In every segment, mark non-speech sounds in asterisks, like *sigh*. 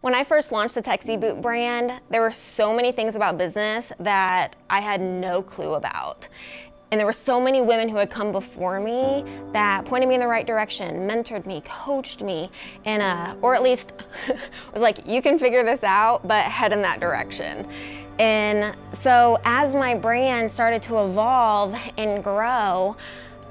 When I first launched the Texi Boot brand, there were so many things about business that I had no clue about. And there were so many women who had come before me that pointed me in the right direction, mentored me, coached me, and uh, or at least *laughs* was like, you can figure this out, but head in that direction. And so as my brand started to evolve and grow,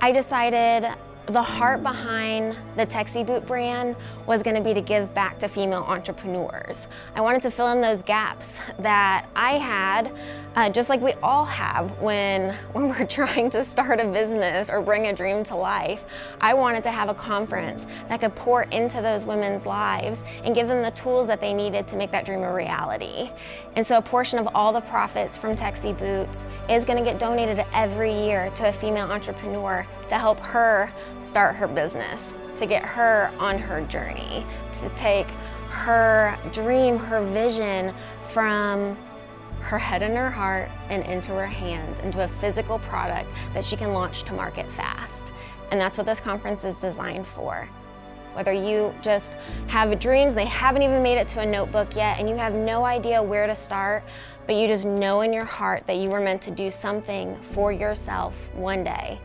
I decided the heart behind the Texi Boot brand was gonna be to give back to female entrepreneurs. I wanted to fill in those gaps that I had, uh, just like we all have when, *laughs* when we're trying to start a business or bring a dream to life. I wanted to have a conference that could pour into those women's lives and give them the tools that they needed to make that dream a reality. And so a portion of all the profits from Texi Boots is gonna get donated every year to a female entrepreneur to help her start her business, to get her on her journey, to take her dream, her vision from her head and her heart and into her hands, into a physical product that she can launch to market fast. And that's what this conference is designed for. Whether you just have dreams, they haven't even made it to a notebook yet, and you have no idea where to start, but you just know in your heart that you were meant to do something for yourself one day,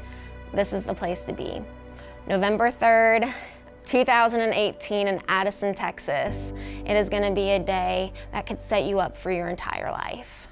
this is the place to be. November 3rd, 2018 in Addison, Texas. It is gonna be a day that could set you up for your entire life.